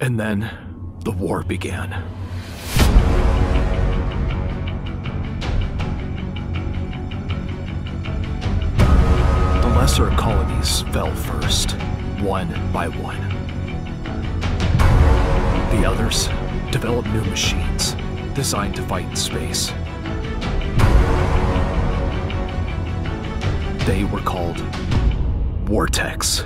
And then the war began. The lesser colonies fell first, one by one. The others developed new machines designed to fight in space. They were called War Techs.